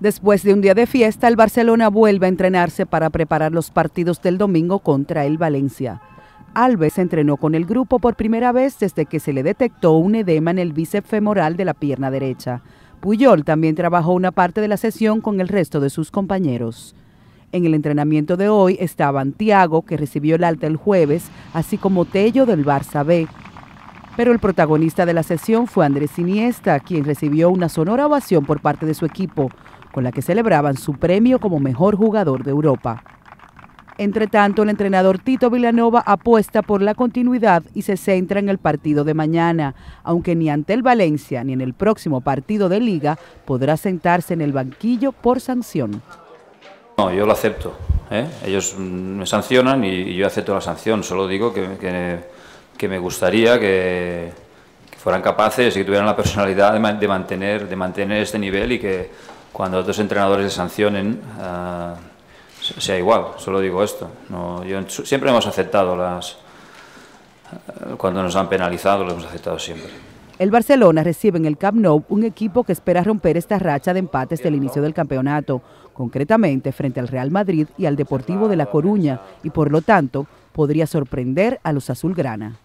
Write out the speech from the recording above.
Después de un día de fiesta, el Barcelona vuelve a entrenarse para preparar los partidos del domingo contra el Valencia. Alves entrenó con el grupo por primera vez desde que se le detectó un edema en el bíceps femoral de la pierna derecha. Puyol también trabajó una parte de la sesión con el resto de sus compañeros. En el entrenamiento de hoy estaban Tiago, que recibió el alta el jueves, así como Tello del Barça B. Pero el protagonista de la sesión fue Andrés Iniesta, quien recibió una sonora ovación por parte de su equipo, con la que celebraban su premio como mejor jugador de Europa. Entre tanto, el entrenador Tito Villanova apuesta por la continuidad y se centra en el partido de mañana, aunque ni ante el Valencia ni en el próximo partido de liga podrá sentarse en el banquillo por sanción. No, yo lo acepto. ¿eh? Ellos me sancionan y, yo acepto la sanción. Solo digo que, me gustaría que, fueran capaces y que tuvieran la personalidad de, mantener, de mantener este nivel y que cuando otros entrenadores les sancionen uh, sea igual, solo digo esto. Yo, siempre hemos aceptado las... Uh, cuando nos han penalizado, lo hemos aceptado siempre. El Barcelona recibe en el Camp Nou un equipo que espera romper esta racha de empates del inicio del campeonato, concretamente frente al Real Madrid y al Deportivo de La Coruña, y por lo tanto podría sorprender a los azulgrana.